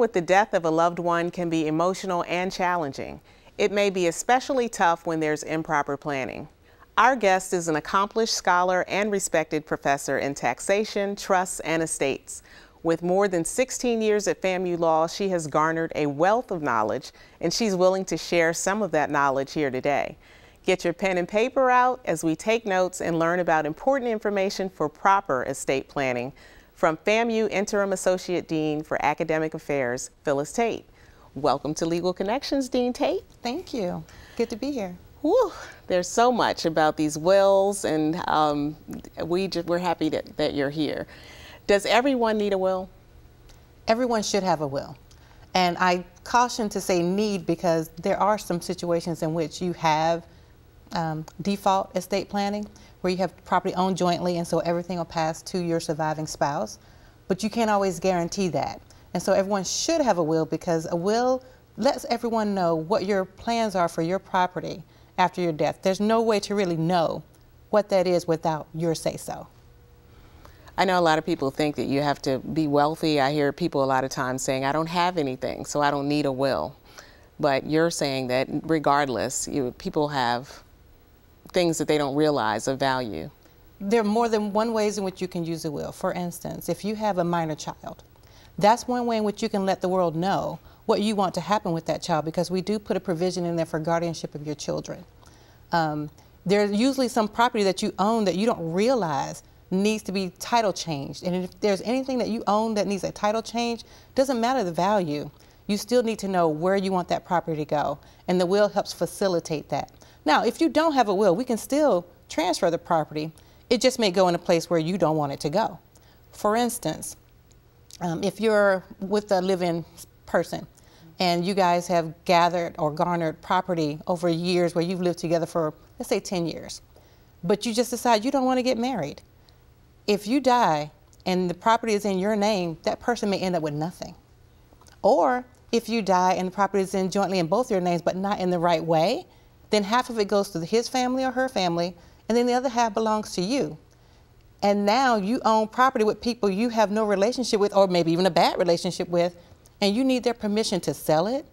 with the death of a loved one can be emotional and challenging. It may be especially tough when there's improper planning. Our guest is an accomplished scholar and respected professor in taxation, trusts, and estates. With more than 16 years at FAMU Law, she has garnered a wealth of knowledge, and she's willing to share some of that knowledge here today. Get your pen and paper out as we take notes and learn about important information for proper estate planning from FAMU Interim Associate Dean for Academic Affairs, Phyllis Taite. Welcome to Legal Connections, Dean Taite. Thank you. Good to be here. Whew, there's so much about these wills, and um, we just, we're happy that, that you're here. Does everyone need a will? Everyone should have a will. And I caution to say need because there are some situations in which you have um, default estate planning where you have property owned jointly and so everything will pass to your surviving spouse. But you can't always guarantee that. And so everyone should have a will because a will lets everyone know what your plans are for your property after your death. There's no way to really know what that is without your say so. I know a lot of people think that you have to be wealthy. I hear people a lot of times saying, I don't have anything, so I don't need a will. But you're saying that regardless, you, people have things that they don't realize of value. There are more than one ways in which you can use a will. For instance, if you have a minor child, that's one way in which you can let the world know what you want to happen with that child because we do put a provision in there for guardianship of your children. Um, there's usually some property that you own that you don't realize needs to be title changed. And if there's anything that you own that needs a title change, doesn't matter the value, you still need to know where you want that property to go. And the will helps facilitate that. Now, if you don't have a will, we can still transfer the property. It just may go in a place where you don't want it to go. For instance, um, if you're with a living person and you guys have gathered or garnered property over years where you've lived together for, let's say, 10 years, but you just decide you don't want to get married, if you die and the property is in your name, that person may end up with nothing. Or if you die and the property is in jointly in both your names but not in the right way, then half of it goes to his family or her family, and then the other half belongs to you. And now you own property with people you have no relationship with, or maybe even a bad relationship with, and you need their permission to sell it,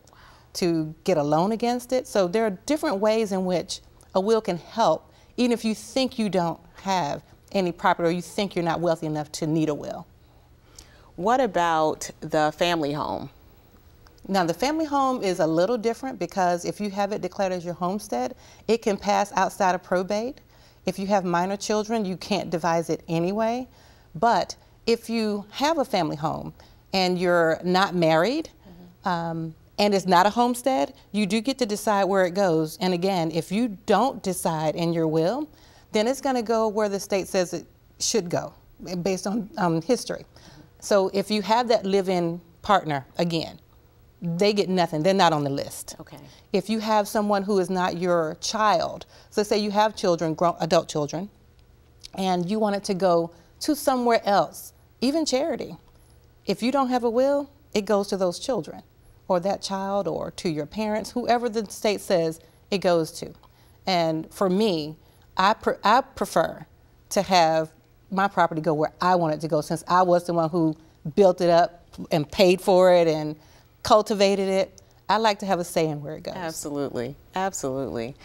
to get a loan against it. So there are different ways in which a will can help, even if you think you don't have any property or you think you're not wealthy enough to need a will. What about the family home? Now, the family home is a little different because if you have it declared as your homestead, it can pass outside of probate. If you have minor children, you can't devise it anyway. But if you have a family home and you're not married, mm -hmm. um, and it's not a homestead, you do get to decide where it goes. And again, if you don't decide in your will, then it's going to go where the state says it should go based on um, history. So if you have that live-in partner, again, they get nothing. They're not on the list. Okay. If you have someone who is not your child, so say you have children, grown, adult children, and you want it to go to somewhere else, even charity. If you don't have a will, it goes to those children or that child or to your parents, whoever the state says it goes to. And for me, I, pre I prefer to have my property go where I want it to go since I was the one who built it up and paid for it and cultivated it. I like to have a say in where it goes. Absolutely, absolutely.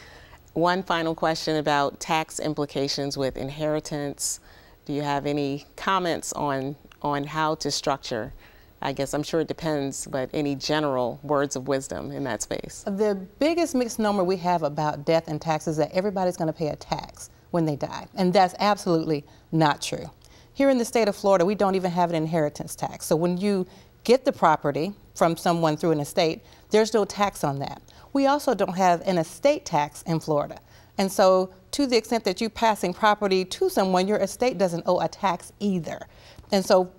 One final question about tax implications with inheritance. Do you have any comments on, on how to structure? I guess I'm sure it depends, but any general words of wisdom in that space? The biggest misnomer we have about death and taxes is that everybody's going to pay a tax when they die, and that's absolutely not true. Here in the state of Florida, we don't even have an inheritance tax. So when you get the property from someone through an estate, there's no tax on that. We also don't have an estate tax in Florida. And so to the extent that you're passing property to someone, your estate doesn't owe a tax either. And so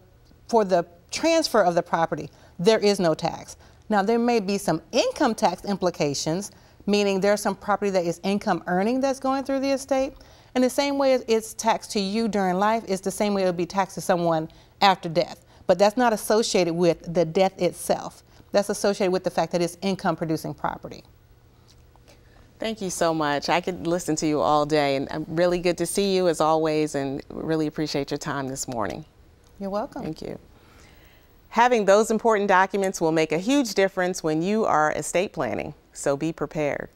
for the transfer of the property, there is no tax. Now there may be some income tax implications, meaning there's some property that is income earning that's going through the estate. And the same way it's taxed to you during life is the same way it would be taxed to someone after death but that's not associated with the death itself. That's associated with the fact that it's income producing property. Thank you so much. I could listen to you all day and I'm really good to see you as always and really appreciate your time this morning. You're welcome. Thank you. Having those important documents will make a huge difference when you are estate planning, so be prepared.